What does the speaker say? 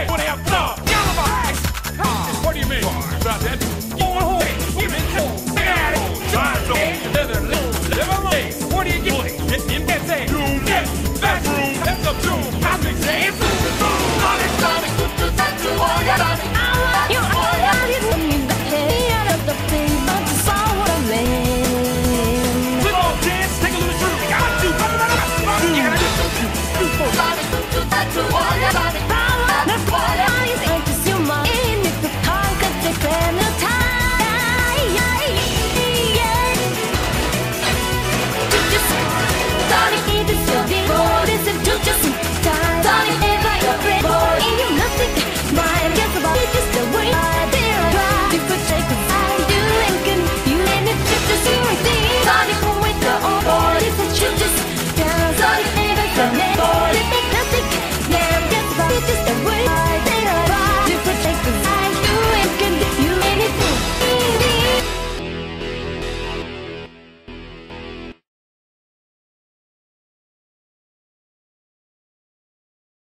Hey, what happened?